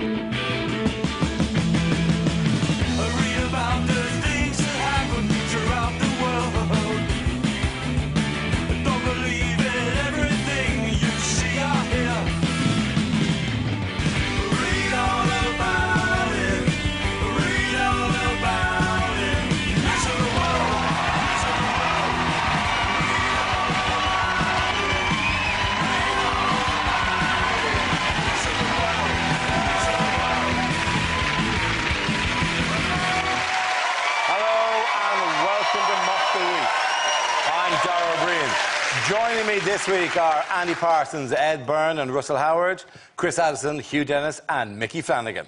Read week are Andy Parsons, Ed Byrne and Russell Howard, Chris Addison, Hugh Dennis and Micky Flanagan.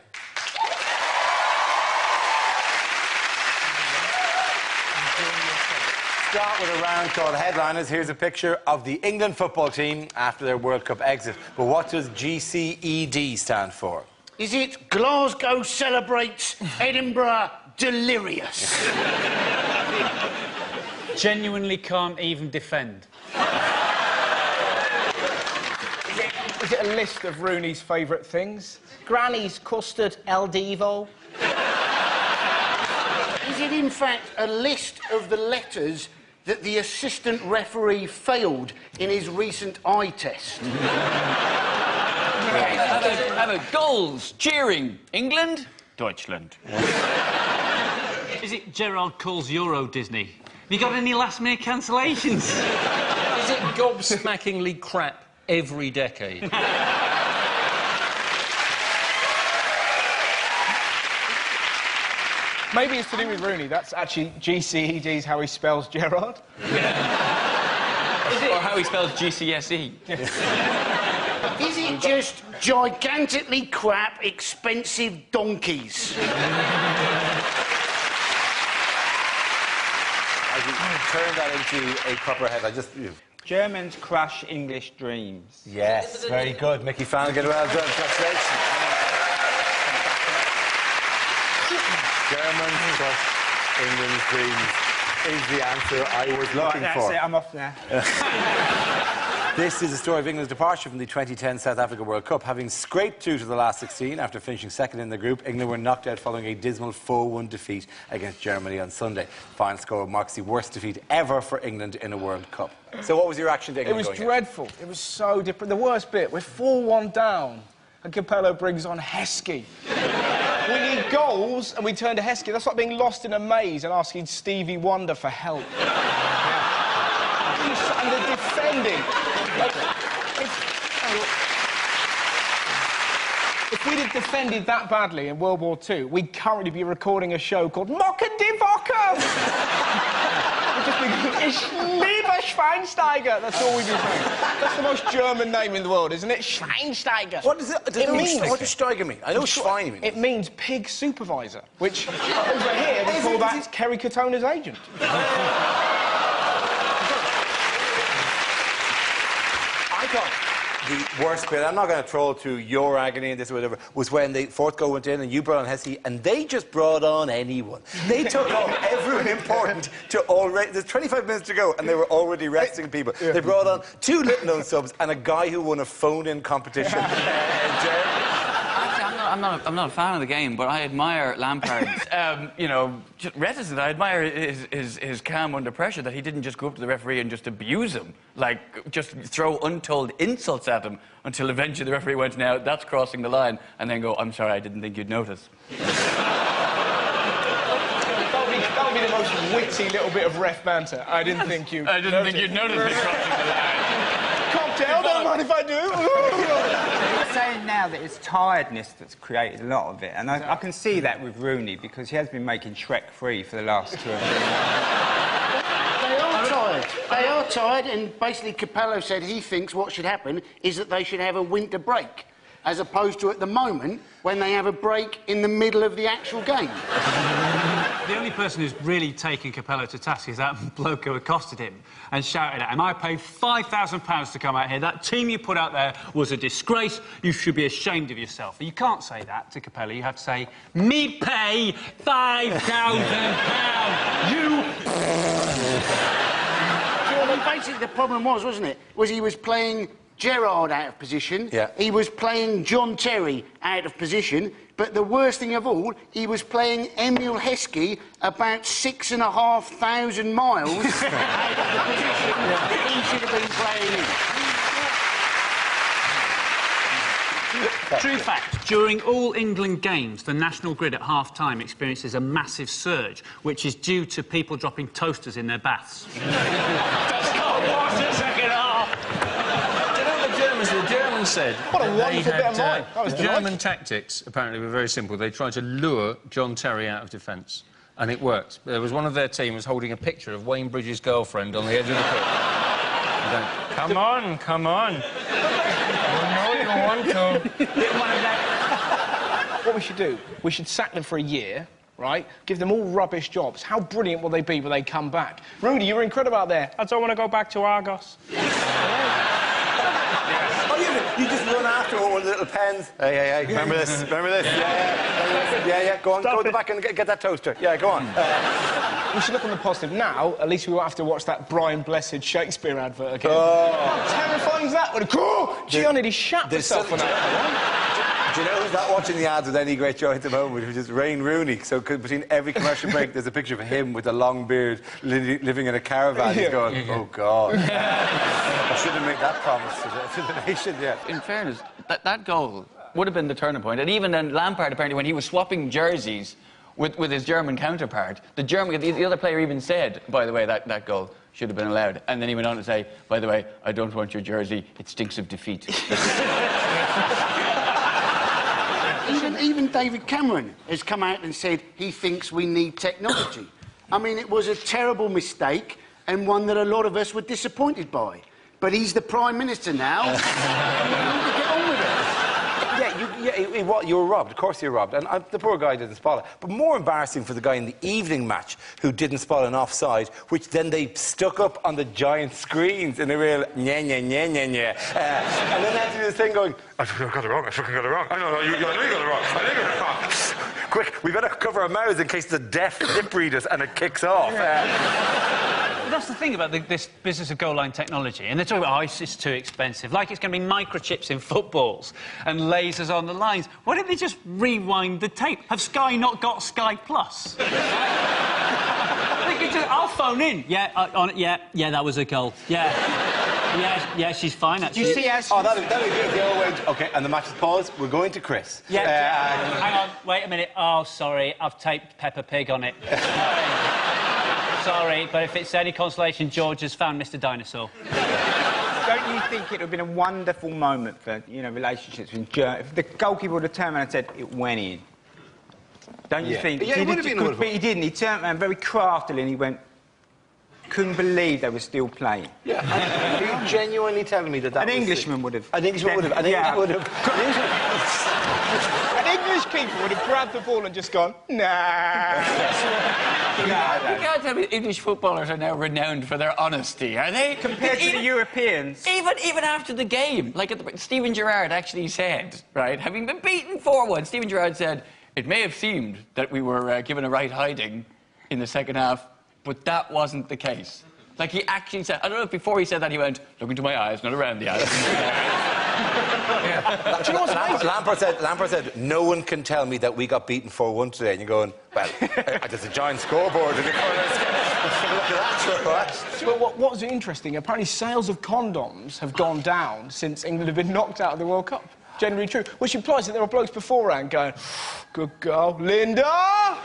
Start with a round called Headliners. Here's a picture of the England football team after their World Cup exit. But what does GCED stand for? Is it Glasgow celebrates Edinburgh delirious? Genuinely can't even defend. Is it a list of Rooney's favourite things? Granny's custard Il Divo. Is it in fact a list of the letters that the assistant referee failed in his recent eye test? Have a, have a goals, cheering. England, Deutschland. Is it Gerrard calls Euro Disney? Have you got any last minute cancellations? Is it gobsmackingly crap every decade? Maybe it's to do with Rooney. That's actually GCED's how he spells Gerrard. or how he spells GCSE? Is it just gigantically crap, expensive donkeys? As you turn that into a proper head, I just. Germans crush English dreams. Yes, very good. Micky Flanagan, well done. Congratulations. German crush England's dreams is the answer I was looking That's for. it, I'm off now. This is the story of England's departure from the 2010 South Africa World Cup. Having scraped through to the last 16 after finishing second in the group, England were knocked out following a dismal 4-1 defeat against Germany on Sunday. Final score marks the worst defeat ever for England in a World Cup. So what was your reaction to It was dreadful. It was so different. The worst bit, we're 4 1 down, and Capello brings on Heskey. we need goals, and we turn to Heskey. That's like being lost in a maze and asking Stevie Wonder for help. And the defending. Like, if, oh. if we'd have defended that badly in World War II, we'd currently be recording a show called Mocken die Woche. We'd just be going, Ich liebe Schweinsteiger. That's all be saying. That's the most German name in the world, isn't it? Schweinsteiger. What does it, does It it mean? means- What does Steiger mean? I know Schwein means. It means pig supervisor, which over here we call that Kerry Katona's agent. I thought the worst bit, I'm not going to troll to your agony and this or whatever, was when the fourth goal went in and you brought on Hesse and they just brought on anyone. They took on everyone important to already. There's 25 minutes to go and they were already resting people. They brought on two little known subs and a guy who won a phone in competition. uh, in Germany. Actually, I'm not, I'm, not, a fan of the game, but I admire Lampard's, um, you know, just reticence. I admire his, his, his calm under pressure, that he didn't just go up to the referee and just abuse him, like just throw untold insults at him until eventually the referee went, now that's crossing the line, and then go, I'm sorry, I didn't think you'd notice. That would be, that would be the most witty little bit of ref banter. I didn't think you. I didn't think you'd notice me crossing the line. Cocktail, don't mind if I do. Now that it's tiredness that's created a lot of it, and I, I can see that with Rooney because he has been making Shrek free for the last two They are tired. They are tired, and basically Capello said he thinks what should happen is that they should have a winter break, as opposed to at the moment when they have a break in the middle of the actual game. The only person who's really taken Capello to task is that bloke who accosted him and shouted at him, I paid £5,000 to come out here. That team you put out there was a disgrace. You should be ashamed of yourself. You can't say that to Capello. You have to say, me pay £5,000. you... Well, basically, the problem was, wasn't it? Was he was playing Gerrard out of position. Yeah. He was playing John Terry out of position. But the worst thing of all, he was playing Emile Heskey about six and a half thousand miles out of the position that he should have been playing in. True fact, during all England games, the national grid at half time experiences a massive surge, which is due to people dropping toasters in their baths. Do you know what the Germans, the Germans said? What a that they wonderful bit of had, uh, mine. That was the delightful. German tactics apparently were very simple. They tried to lure John Terry out of defence, and it worked. There was one of their team was holding a picture of Wayne Bridge's girlfriend on the edge of the pitch. And Come on, come on. You know you want to. What we should do, we should sack them for a year, right? Give them all rubbish jobs. How brilliant will they be when they come back? Rudy, you were incredible out there. I don't want to go back to Argos. Oh, you, you just run after one with the little pens. Hey, hey, hey, remember this? Remember this? Yeah, yeah, yeah, yeah. Go on, go to the back and get, get that toaster. Yeah, go on. We should look on the positive. Now, at least we won't have to watch that Brian Blessed Shakespeare advert again. Oh. How terrifying is that? When oh, Gianni shat There's himself some- on that. Do you know who's not watching the ads with any great joy at the moment? Which is Wayne Rooney. So between every commercial break, there's a picture of him with a long beard li- living in a caravan. He's Yeah. going, oh, God. I shouldn't make that promise to the, nation, yet. In fairness, that, that goal would have been the turning point. And even then, Lampard, apparently, when he was swapping jerseys with, with his German counterpart, the German, the, the other player even said, by the way, that, that goal should have been allowed. And then he went on to say, by the way, I don't want your jersey, it stinks of defeat. Even, David Cameron has come out and said he thinks we need technology. I mean, it was a terrible mistake and one that a lot of us were disappointed by. But he's the Prime Minister now. and we need to get on with it. Yeah, you, yeah it, it, what, you were robbed. Of course you were robbed. And uh, the poor guy didn't spot it. But more embarrassing for the guy in the evening match who didn't spot an offside, which then they stuck up on the giant screens in a real nya nya nya nya nya. Uh, and then they had to do this thing going, I fucking got it wrong, I fucking got it wrong. I know, you, you, I know you got it wrong. I know you got it wrong. Quick, we better cover our mouths in case the deaf lip read us and it kicks off. Uh, that's the thing about the, this business of goal line technology. And they're talking about, oh, it's just too expensive. Like it's going to be microchips in footballs and lasers on the lines. Why don't they just rewind the tape? Have Sky not got Sky Plus? They could just- I'll phone in. Yeah, uh, on it. Yeah, yeah, that was a goal. Yeah. Yeah, yeah, she's fine, Do actually. you see us? oh, that'll, that'll be the old way. Okay, and the match is paused. We're going to Chris. Yeah, Uh, yeah. Hang on, wait a minute. Oh, sorry, I've taped Peppa Pig on it. sorry, but if it's any consolation, George has found Mr. Dinosaur. Don't you think it would have been a wonderful moment for you know relationships with Ger- if the goalkeeper would have turned around and said it went in? Don't you Yeah. think? Yeah, it Did would have been good- wonderful. But he didn't. He turned around very craftily and he went. Couldn't believe they were still playing. Yeah. Are you genuinely telling me that that An was the- Englishman would have. An Englishman would have. An Yeah. Englishman would have. an Englishman- An English keeper would have grabbed the ball and just gone, nah. You can't tell me English footballers are now renowned for their honesty, are they? Compared to the Europeans. Even even after the game, like at the, Steven Gerrard actually said, right, having been beaten 4-1, Steven Gerrard said, it may have seemed that we were uh, given a right hiding in the second half, but that wasn't the case. Like he actually said, I don't know if before he said that he went, look into my eyes, not around the eyes. Do you know what's Lampard. Lampard said, Lampard said, no one can tell me that we got beaten 4-1 today. And you're going, well, uh, there's a giant scoreboard in the corner. Let's get- let's have a look at that, sure, what? But what, what was interesting, apparently sales of condoms have gone down since England have been knocked out of the World Cup. Generally true. Which implies that there were blokes beforehand going, good girl, Linda!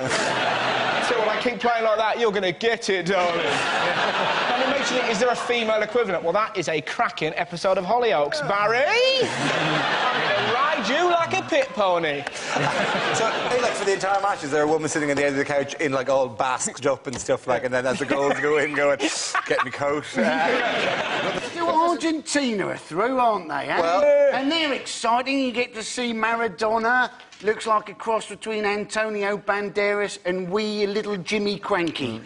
so when I keep playing like that, you're going to get it, darling. and it makes you think, is there a female equivalent? Well, that is a cracking episode of Hollyoaks. Barry! I'm going to ride you like a pit pony. So, hey, like, for the entire match, is there a woman sitting on the end of the couch in, like, all basked up and stuff, like, and then as the goals go in, going, get me coat. Still Argentina are through, aren't they? eh? Well- and they're exciting. You get to see Maradona. Looks like a cross between Antonio Banderas and wee little Jimmy Krankie.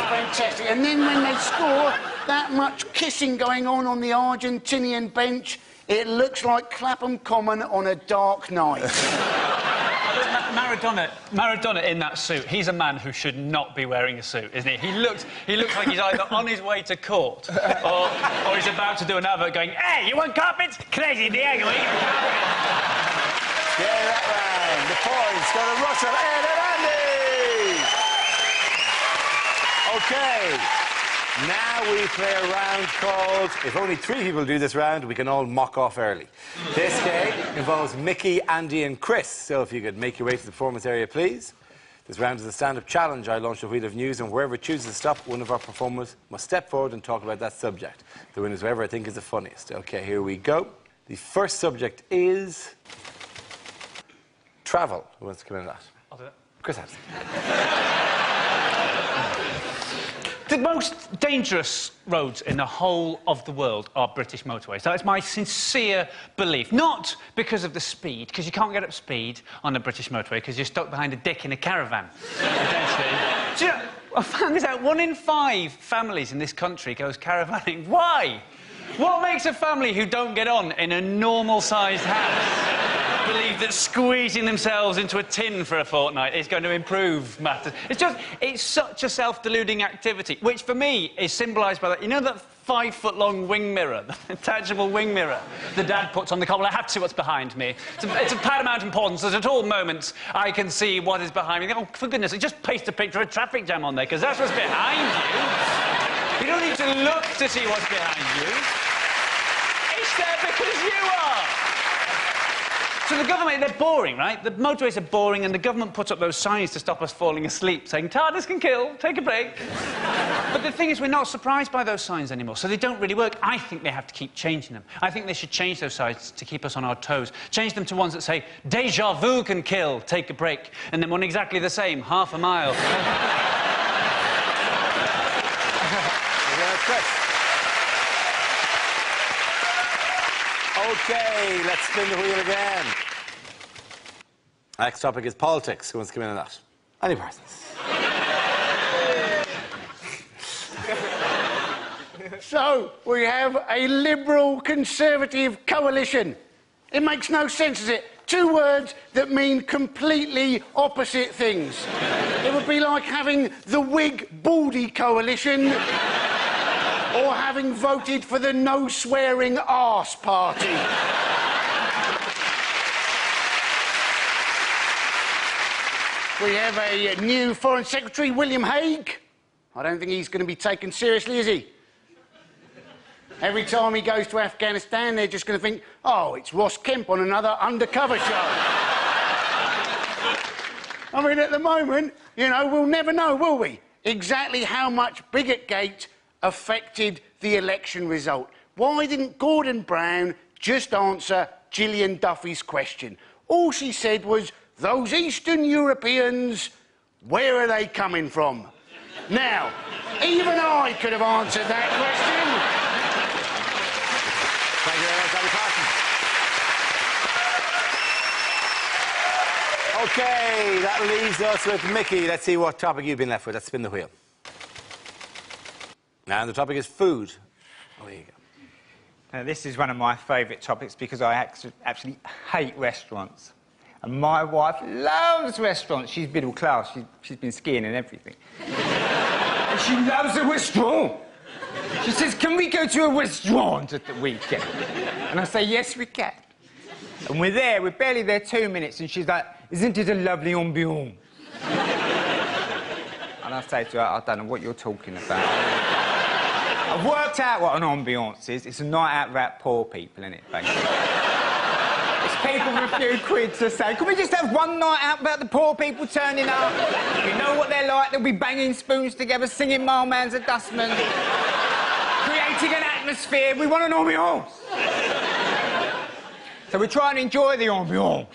It's fantastic. And then when they score, that much kissing going on on the Argentinian bench, it looks like Clapham Common on a dark night. Maradona, Maradona in that suit. He's a man who should not be wearing a suit, isn't he? He looks, he looks like he's either on his way to court or, or he's about to do an advert going, "Hey, you want carpets? Crazy Diego, you carpets?" Yeah, that round. The points go to Russell, Ed, and Andy. Okay. Now we play a round called If only three people do this round, we can all mock off early. This game involves Micky, Andy, and Chris. So if you could make your way to the performance area, please. This round is a stand up challenge. I launch a wheel of news, and wherever it chooses to stop, one of our performers must step forward and talk about that subject. The winner is whoever I think is the funniest. Okay, here we go. The first subject is travel. Who wants to come in on that? I'll do it. Chris has. The most dangerous roads in the whole of the world are British motorways. That is my sincere belief. Not because of the speed, because you can't get up speed on the British motorway because you're stuck behind a dick in a caravan. Do you know, I found this out. One in five families in this country goes caravanning. Why? What makes a family who don't get on in a normal-sized house believe that squeezing themselves into a tin for a fortnight is going to improve matters? It's just, it's such a self-deluding activity, which for me is symbolised by that. You know that five-foot-long wing mirror, the attachable wing mirror the dad puts on the car? Well, I have to see what's behind me. It's, a, it's of paramount importance that at all moments I can see what is behind me. Oh, for goodness sake, just paste a picture of a traffic jam on there, because that's what's behind you. You don't need to look to see what's behind you. It's there because you are. So the government, they're boring, right? The motorways are boring, and the government puts up those signs to stop us falling asleep, saying, tiredness can kill, take a break. but the thing is, we're not surprised by those signs anymore, so they don't really work. I think they have to keep changing them. I think they should change those signs to keep us on our toes. Change them to ones that say, deja vu can kill, take a break. And then one exactly the same, half a mile. Yeah, Chris. Okay, let's spin the wheel again. Next topic is politics. Who wants to come in on that? Andy Parsons? So, we have a Liberal Conservative coalition. It makes no sense, does it? Two words that mean completely opposite things. it would be like having the wig Baldy coalition or having voted for the no swearing arse party. we have a new Foreign Secretary, William Hague. I don't think he's going to be taken seriously, is he? Every time he goes to Afghanistan, they're just going to think, oh, it's Ross Kemp on another undercover show. I mean, at the moment, you know, we'll never know, will we? Exactly how much Bigot affected the election result. Why didn't Gordon Brown just answer Gillian Duffy's question? All she said was, those Eastern Europeans, where are they coming from? Now, even I could have answered that question. Thank you very much, Andy Parsons. Okay, that leaves us with Micky. Let's see what topic you've been left with. Let's spin the wheel. And the topic is food. Oh, there you go. Now, this is one of my favourite topics because I actu- actually hate restaurants. And my wife loves restaurants. She's middle class. She, she's been skiing and everything. and she loves a restaurant. She says, Can we go to a restaurant at the weekend? And I say, Yes, we can. And we're there, we're barely there two minutes, and she's like, Isn't it a lovely ambiance? and I say to her, I don't know what you're talking about. I've worked out what an ambiance is. It's a night out about poor people, isn't it, basically? it's people with a few quid to say, can we just have one night out about the poor people turning up? We know what they're like. They'll be banging spoons together, singing My Old Man's a Dustman, creating an atmosphere. We want an ambiance. so we try and enjoy the ambiance.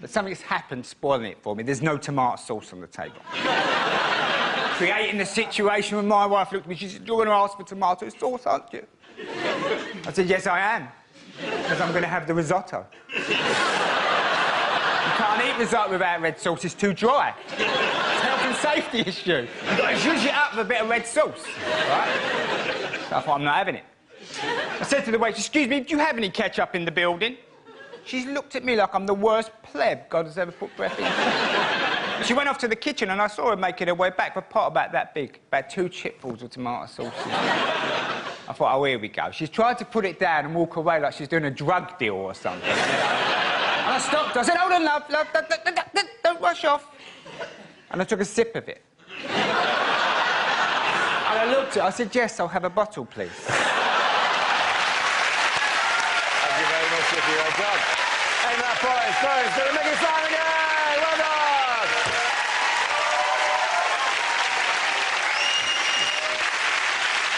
But something's happened spoiling it for me. There's no tomato sauce on the table creating the situation when my wife looked at me. She said, You're going to ask for tomato sauce, aren't you? I said, Yes, I am. Because I'm going to have the risotto. you can't eat risotto without red sauce, it's too dry. It's a health and safety issue. You've got to zhuzh it up with a bit of red sauce. Right? So I thought, I'm not having it. I said to the waitress, Excuse me, do you have any ketchup in the building? She's looked at me like I'm the worst pleb God has ever put breath in. She went off to the kitchen and I saw her making her way back with a pot about that big, about two chipfuls of tomato sauce. I thought, oh, here we go. She's tried to put it down and walk away like she's doing a drug deal or something. and I stopped. I said, hold on, love, love, don't, don't, don't, rush off. And I took a sip of it. and I looked at her. I said, yes, I'll have a bottle, please. Thank you very much, done. And that to. Well done.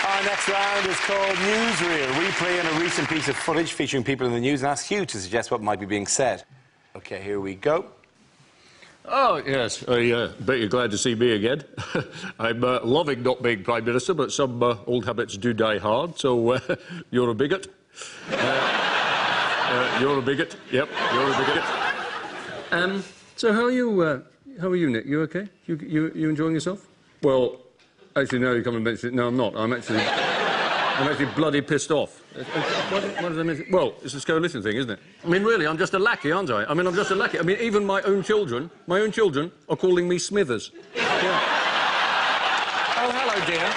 Our next round is called Newsreel. We play in a recent piece of footage featuring people in the news and ask you to suggest what might be being said. Okay, here we go. Oh, yes. I uh, bet you're glad to see me again. I'm uh, loving not being Prime Minister, but some uh, old habits do die hard, so uh, you're a bigot. Uh, uh, you're a bigot. Yep, you're a bigot. Um, so how are you, uh, how are you, Nick? You okay? You, you, you enjoying yourself? Well, actually, no, you come and mention it. No, I'm not. I'm actually... I'm actually bloody pissed off. Uh, uh, What, what did I mention? Well, it's a coalition thing, isn't it? I mean, really, I'm just a lackey, aren't I? I mean, I'm just a lackey. I mean, even my own children, my own children, are calling me Smithers. Yeah. Oh, hello, dear.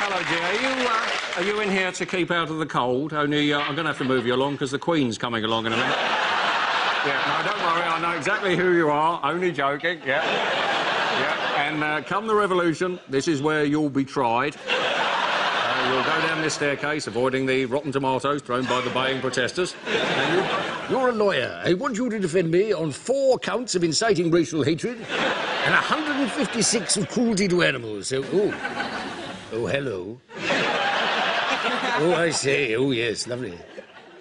Hello, dear. Are you, uh, are you in here to keep out of the cold? Only uh, I'm going to have to move you along because the Queen's coming along in a minute. Yeah, no, don't worry. I know exactly who you are. Only joking. Yeah. And uh, come the revolution, this is where you'll be tried. Uh, you'll go down this staircase, avoiding the rotten tomatoes thrown by the baying protesters. And you, You're a lawyer. I want you to defend me on four counts of inciting racial hatred and 156 of cruelty to animals. So, oh. Oh, hello. oh, I say. Oh, yes, lovely.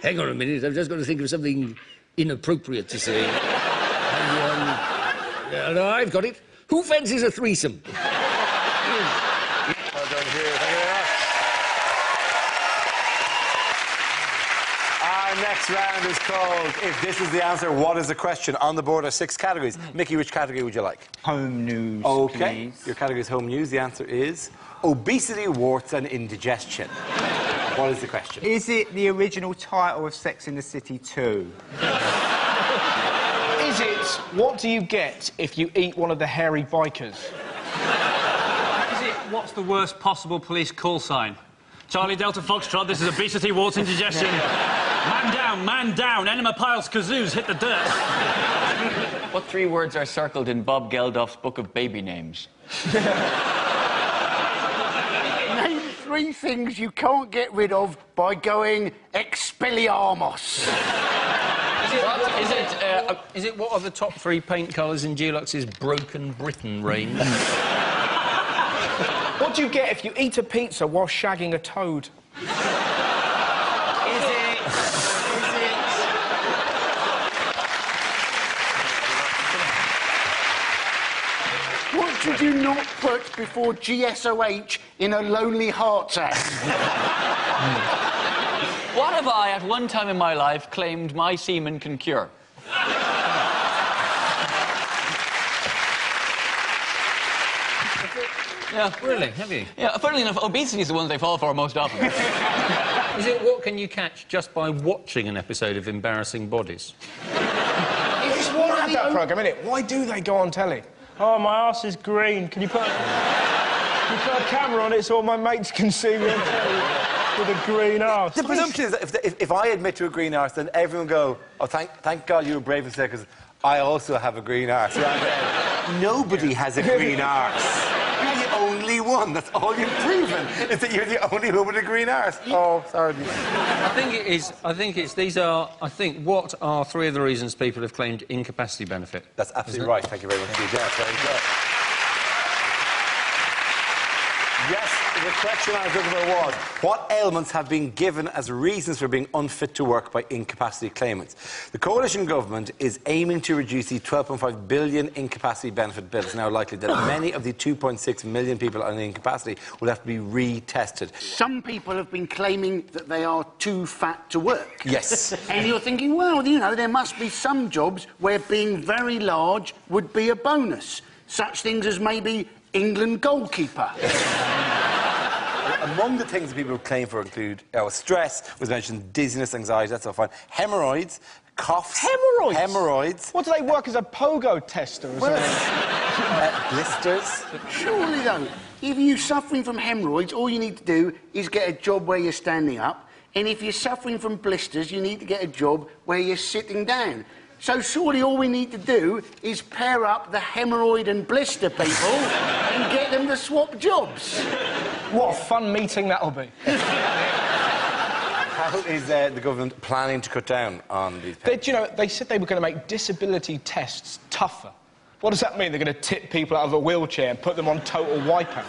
Hang on a minute. I've just got to think of something inappropriate to say. I, um, uh, no, I've got it. Who fancies a threesome? Well done, Hugh. Thank you very much. Our next round is called If This Is the Answer, What is the Question? On the board are six categories. Hmm. Micky, which category would you like? Home news, Okay. please. Your category is home news. The answer is obesity, warts, and indigestion. what is the question? Is it the original title of Sex in the City 2? Is it what do you get if you eat one of the hairy bikers? Is it what's the worst possible police call sign? Charlie Delta Foxtrot, this is obesity, warts, indigestion. man down, man down, enema piles, kazoos, hit the dirt. What three words are circled in Bob Geldof's book of baby names? Name three things you can't get rid of by going Expelliarmus. Is it, uh, is it what are the top three paint colours in Dulux's Broken Britain range? What do you get if you eat a pizza while shagging a toad? Is it... Is it... What did you not put before GSOH in a Lonely Hearts ad? What have I, at one time in my life, claimed my semen can cure? Yeah. really? Have you? Yeah, funnily enough, obesity is the one they fall for most often. Is it what can you catch just by watching an episode of Embarrassing Bodies? It's one of that programme, isn't it? Why do they go on telly? Oh, my arse is green. Can you put, can you put a camera on it so all my mates can see me on telly with a green arse? The presumption is that if, if, if I admit to a green arse, then everyone go, oh, thank, thank God you were brave and said, because I also have a green arse. Right? Nobody has a green arse. You're the only one. That's all you've proven, is that you're the only one with a green arse. Oh, sorry. I think it is. I think it's. These are. I think what are three of the reasons people have claimed incapacity benefit? That's absolutely right. Thank you very much, Steve. Yes, very good. Yes, the question I was looking for was what ailments have been given as reasons for being unfit to work by incapacity claimants? The coalition government is aiming to reduce the 12.5 billion incapacity benefit bill. It's now likely that many of the 2.6 million people on incapacity will have to be retested. Some people have been claiming that they are too fat to work. Yes. And you're thinking, well, you know, there must be some jobs where being very large would be a bonus. Such things as maybe England goalkeeper. Among the things that people claim for include uh, stress, was mentioned, dizziness, anxiety, that's all fine. Hemorrhoids, coughs, Hemorrhoids? hemorrhoids, What do they work as a pogo tester or well, something? uh, blisters. Surely, though, if you're suffering from hemorrhoids, all you need to do is get a job where you're standing up. And if you're suffering from blisters, you need to get a job where you're sitting down. So surely all we need to do is pair up the hemorrhoid and blister people and get them to swap jobs. What a fun meeting that'll be. How is uh, the government planning to cut down on these? They, you know, they said they were going to make disability tests tougher. What does that mean? They're going to tip people out of a wheelchair and put them on total wipeout?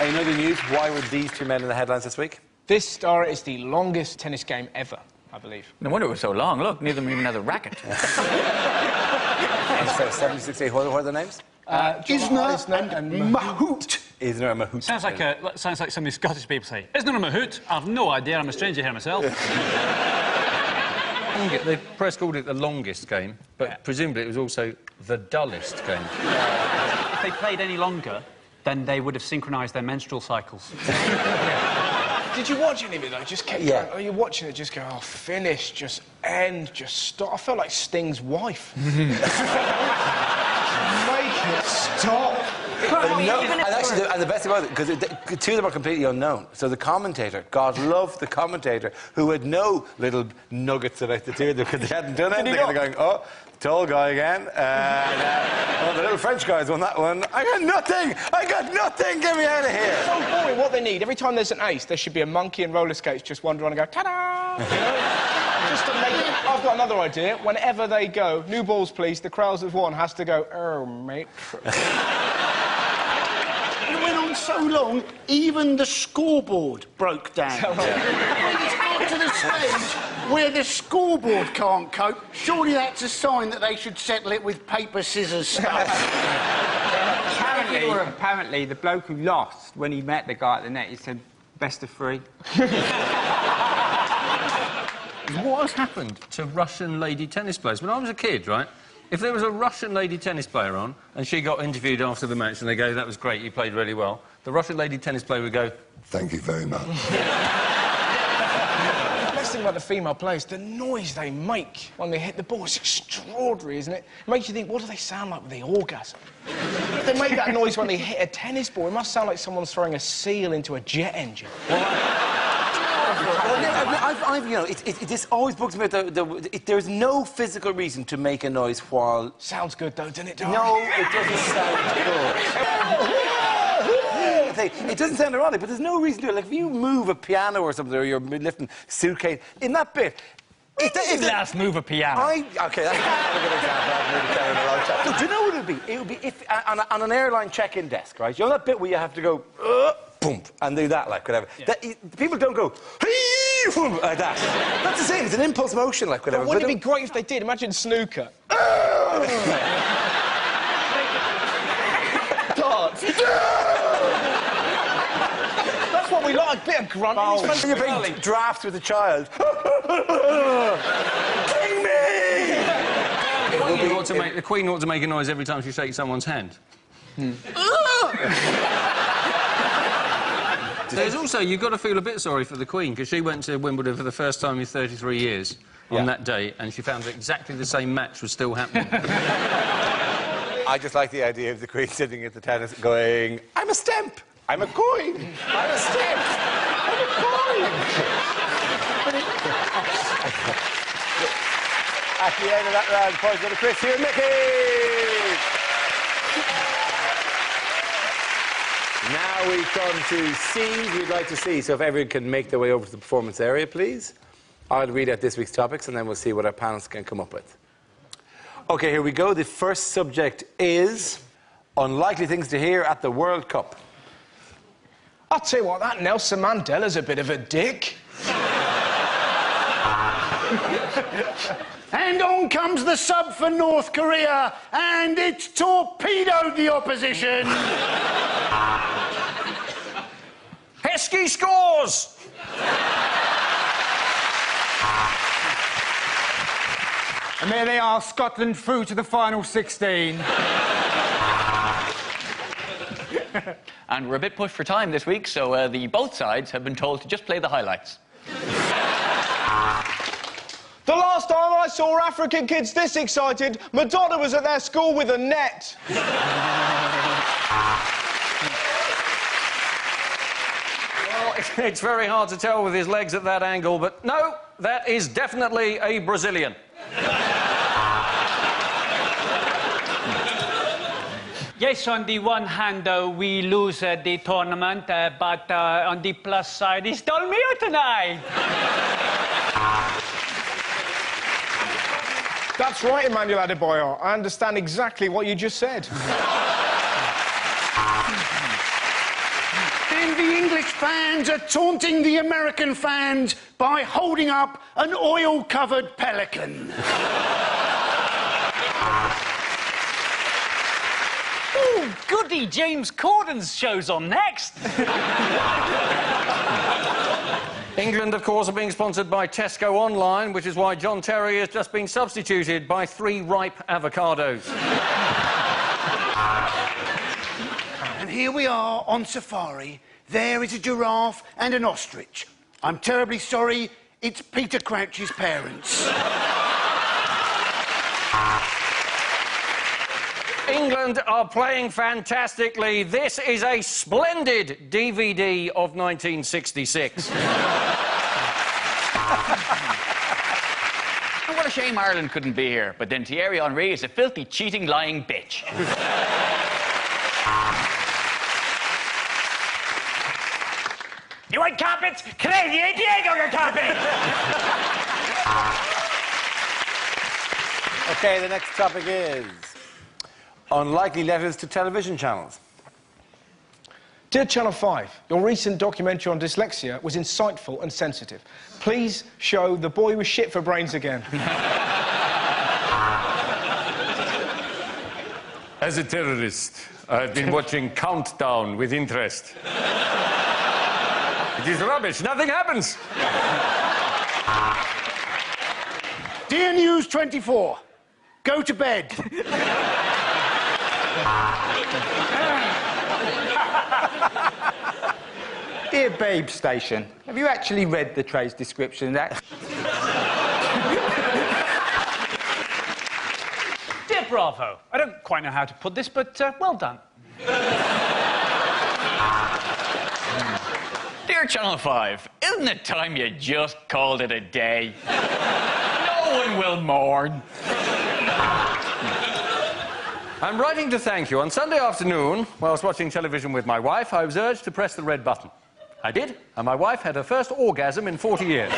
In other news, why were these two men in the headlines this week? This star is the longest tennis game ever, I believe. No wonder it was so long. Look, neither of them even has a racket. So 76 What, what are the names? Uh, Isner and Mahut. Isner and Mahut. Sounds like, a, sounds like something Scottish people say. Isn't it a mahout? I've no idea. I'm a stranger here myself. The press called it the longest game, but presumably it was also the dullest game. if they played any longer, then they would have synchronised their menstrual cycles. Did you watch any of it though? Just kept Yeah. going. Oh, you're watching it, just go, oh, finish, just end, just stop. I felt like Sting's wife. Make it stop. No, and actually, the, and the best thing about it, because two of them are completely unknown. So the commentator, God love the commentator, who had no little nuggets about the two of them because they hadn't done anything. And they're going, oh, tall guy again. And, uh, oh, the little French guys won that one. I got nothing. I got nothing. Get me out of here. So boring. What they need, every time there's an ace, there should be a monkey in roller skates just wander on and go, ta-da! You know? just to make it... I've got another idea. Whenever they go, new balls, please, the crowds of won has to go, oh, mate. It went on so long, even the scoreboard broke down. When it's got to the stage where the scoreboard can't cope, surely that's a sign that they should settle it with paper, scissors, stuff. Apparently, apparently, the bloke who lost when he met the guy at the net, he said, best of three. What has happened to Russian lady tennis players? When I was a kid, right, if there was a Russian lady tennis player on and she got interviewed after the match and they go, that was great, you played really well, the Russian lady tennis player would go, Thank you very much. The best thing about the female players, the noise they make when they hit the ball is extraordinary, isn't it? It makes you think, what do they sound like with the orgasm? if they make that noise when they hit a tennis ball, it must sound like someone's throwing a seal into a jet engine. Well, no, I've, I've, you know, it, it, this always bugs me. The, the, it, there's no physical reason to make a noise while. Sounds good, though, doesn't it? No, it doesn't sound good. Thing, It doesn't sound erotic, but there's no reason to do it. Like if you move a piano or something, or you're lifting suitcase in that bit. It, it, Last move a piano. I, okay, that's not a good example. I've moved a piano in a long time. No, do you know what it would be? It would be if uh, on, a, on an airline check-in desk, right? You know that bit where you have to go, uh, boom, and do that, like whatever. That, people don't go, "Hee!" Boom, like uh, that. That's the same. It's an impulse motion, like whatever. But wouldn't But it be great if they did? Imagine snooker. Darts. That's what we like, a bit of grunting. Oh, It's you're fantastic. being draft with a child. King me! It the Queen, be- ought to make, the Queen ought to make a noise every time she shakes someone's hand. Hmm. There's also, you've got to feel a bit sorry for the Queen, because she went to Wimbledon for the first time in 33 years on Yeah. that day, and she found that exactly the same match was still happening. I just like the idea of the Queen sitting at the tennis going, I'm a stamp, I'm a coin, I'm a stamp, I'm a coin. at the end of that round, points go to Chris here, Micky. Now we come to Scenes we'd like to see. So if everyone can make their way over to the performance area, please. I'll read out this week's topics and then we'll see what our panelists can come up with. Okay, here we go. The first subject is unlikely things to hear at the World Cup. I'll tell you what, that Nelson Mandela's a bit of a dick. And on comes the sub for North Korea, and it's torpedoed the opposition. Heskey scores! And there they are, Scotland through to the final 16. And we're a bit pushed for time this week, so uh, the both sides have been told to just play the highlights. The last time I saw African kids this excited, Madonna was at their school with a net. Well, it's very hard to tell with his legs at that angle, but no, that is definitely a Brazilian. Yes, on the one hand, uh, we lose uh, the tournament, uh, but uh, on the plus side, he stole me tonight. That's right, Emmanuel Adebayor. I understand exactly what you just said. And the English fans are taunting the American fans by holding up an oil covered pelican. oh, goody, James Corden's show's on next. England, of course, are being sponsored by Tesco Online, which is why John Terry has just been substituted by three ripe avocados. And here we are on safari. There is a giraffe and an ostrich. I'm terribly sorry, it's Peter Crouch's parents. England are playing fantastically. This is a splendid DVD of 1966. And what a shame Ireland couldn't be here. But then Thierry Henry is a filthy, cheating, lying bitch. you want carpets? Canadian Diego your carpet! Okay, the next topic is unlikely letters to television channels. Dear Channel 5, your recent documentary on dyslexia was insightful and sensitive. Please show the boy with shit for brains again. As a terrorist, I've been watching Countdown with interest. It is rubbish. Nothing happens. Dear News 24, go to bed. Dear Babe Station, have you actually read the trade's description? That Dear Bravo, I don't quite know how to put this, but uh, well done. Dear Channel 5, isn't it time you just called it a day? no one will mourn. I'm writing to thank you. On Sunday afternoon, whilst watching television with my wife, I was urged to press the red button. I did, and my wife had her first orgasm in 40 years.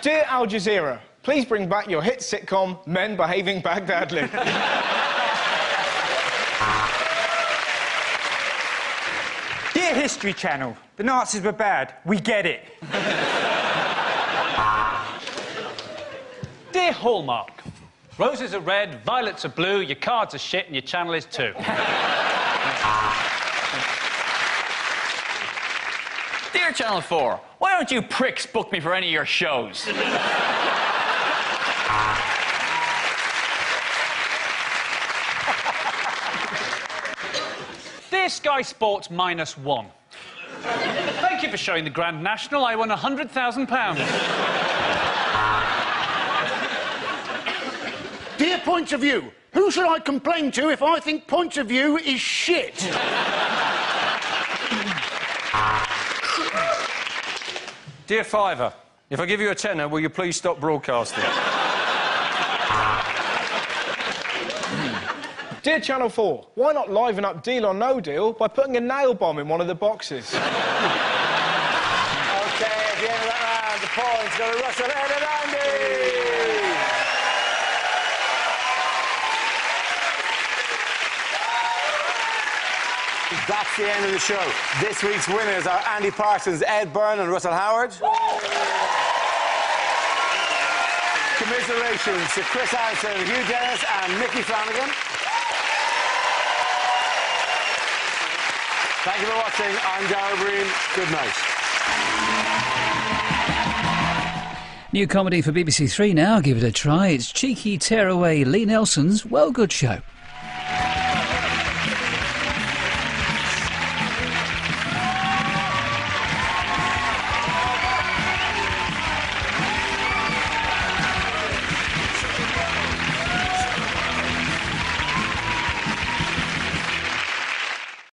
Dear Al Jazeera, please bring back your hit sitcom, Men Behaving Baghdadly. History Channel, the Nazis were bad. We get it. Dear Hallmark, roses are red, violets are blue, your cards are shit, and your channel is too. Dear Channel 4, why don't you pricks book me for any of your shows? Sky Sports minus one. Thank you for showing the Grand National. I won £100,000. Dear Points of View, who should I complain to if I think Points of View is shit? Dear Fiver, if I give you a tenner, will you please stop broadcasting? Dear Channel 4, why not liven up Deal or No Deal by putting a nail bomb in one of the boxes? Okay, at the end of that round, the points go to Russell, Ed, and Andy. That's the end of the show. This week's winners are Andy Parsons, Ed Byrne, and Russell Howard. Commiserations to Chris Addison, Hugh Dennis, and Micky Flanagan. Thank you for watching. I'm Dara O Briain. Good night. New comedy for BBC Three now. Give it a try. It's cheeky tearaway Lee Nelson's Well Good Show.